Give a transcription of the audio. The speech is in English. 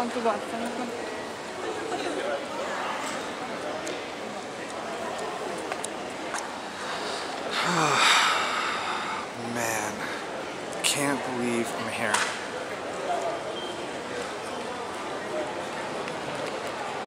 quanto bastano? Man, can't believe I'm here.